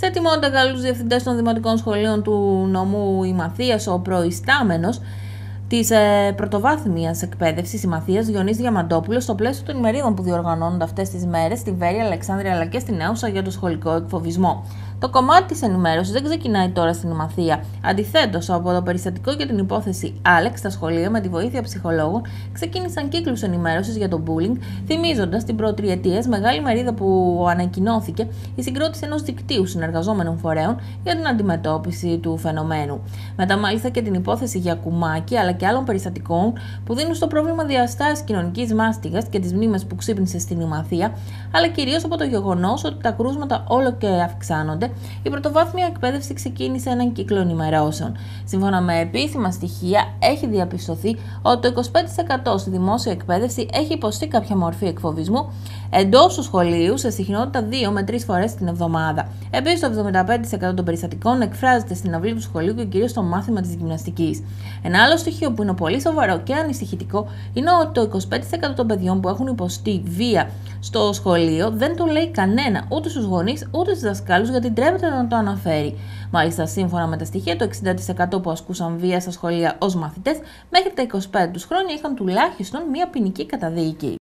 Σε ετοιμότητα καλούς διευθυντές των δημοτικών σχολείων του νομού η Μαθίας, ο προϊστάμενος της ε, πρωτοβάθμιας εκπαίδευσης, η Μαθίας Διονύσης Διαμαντόπουλος, στο πλαίσιο των ημερίδων που διοργανώνονται αυτές τις μέρες στη Βέρεια, Αλεξάνδρεια αλλά και στην Έουσα για το σχολικό εκφοβισμό. Το κομμάτι της ενημέρωσης δεν ξεκινάει τώρα στην Μαθία. Αντιθέτως, από το περιστατικό για την υπόθεση Άλεξ, στα σχολεία με τη βοήθεια ψυχολόγων ξεκίνησαν κύκλους ενημέρωσης για το bullying, θυμίζοντας την προτριετία μεγάλη μερίδα που ανακοινώθηκε η συγκρότηση ενός δικτύου συνεργαζόμενων φορέων για την αντιμετώπιση του φαινομένου. Μετά, μάλιστα, και την υπόθεση για κουμάκι αλλά και άλλων περιστατικών που δίνουν στο πρόβλημα διαστάσεις κοινωνικής μάστιγας και τις μνήμες που ξύπνησε στην Ημαθία, αλλά κυρίως από το γεγονός ότι τα κρούσματα όλο και αυξάνονται, η πρωτοβάθμια εκπαίδευση ξεκίνησε έναν κύκλο ενημερώσεων. Σύμφωνα με επίσημα στοιχεία, έχει διαπιστωθεί ότι το 25% στη δημόσια εκπαίδευση έχει υποστεί κάποια μορφή εκφοβισμού εντός του σχολείου σε συχνότητα 2 με 3 φορές την εβδομάδα. Επίσης, το 75% των περιστατικών εκφράζεται στην αυλή του σχολείου και κυρίως στο μάθημα της γυμναστικής. Ένα άλλο στοιχείο που είναι πολύ σοβαρό και ανησυχητικό είναι ότι το 25% των παιδιών που έχουν υποστεί βία στο σχολείο δεν το λέει κανένα, ούτε στους γονείς ούτε στους δασκάλους, γιατί ντρέπεται να το αναφέρει. Μάλιστα, σύμφωνα με τα στοιχεία, το 60% που ασκούσαν βία στα σχολεία ως μαθητές μέχρι τα 25 τους χρόνια είχαν τουλάχιστον μία ποινική καταδίκη.